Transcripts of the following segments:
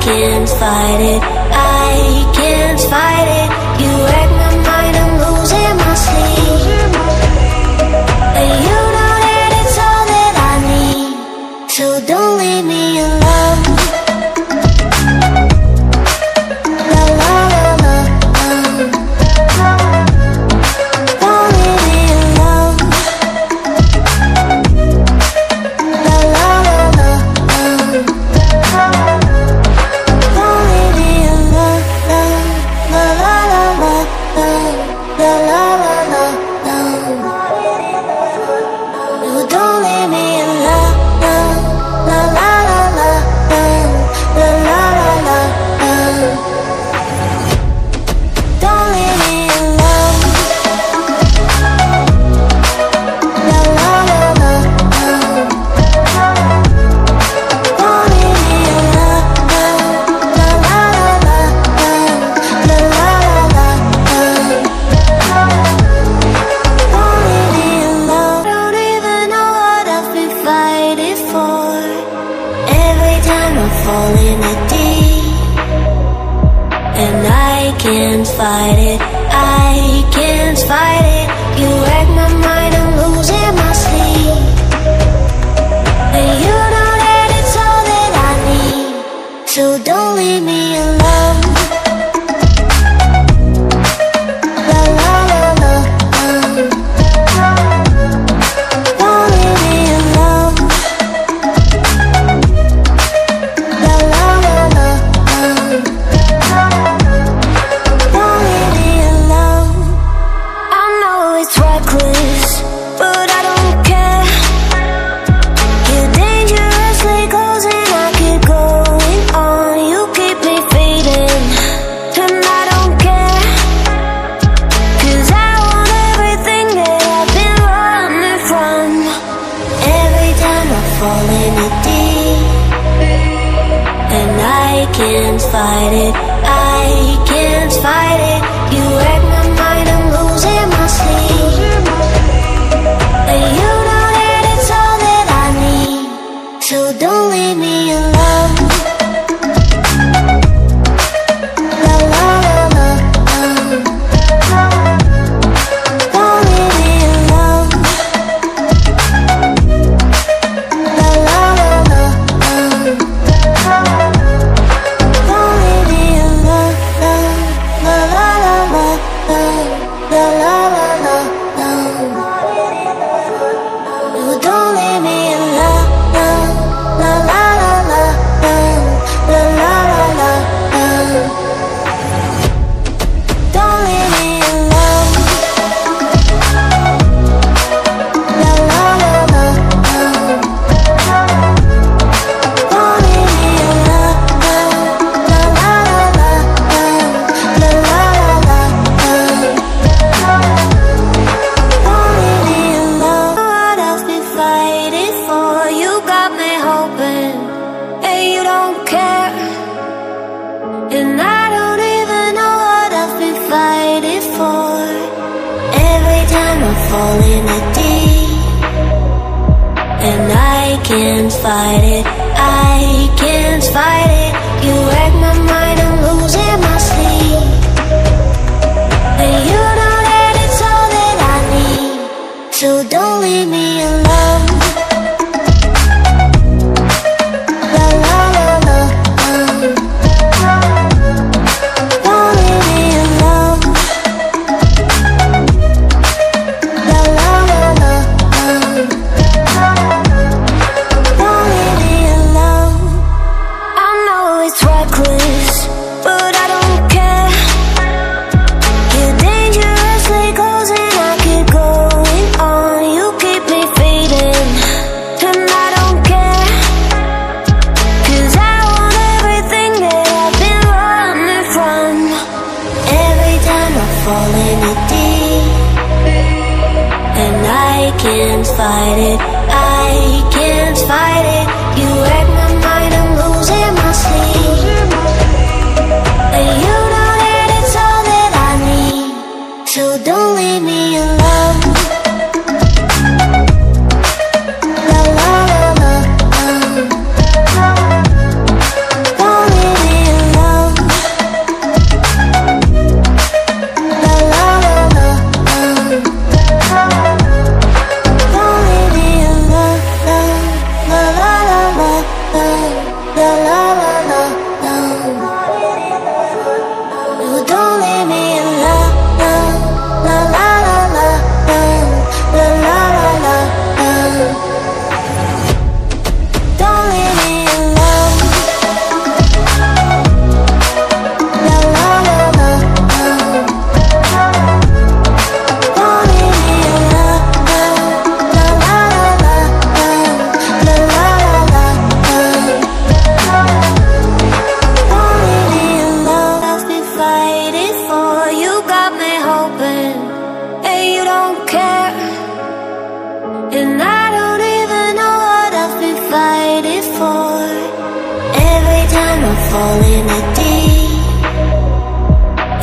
can't fight it. I can't fight it. You wreck my can't fight it. I can't fight it. fall in a deep And I can't fight it, I can't fight it. You wreck fighting.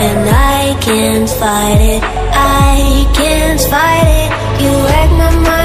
And I can't fight it, I can't fight it. You wreck my mind.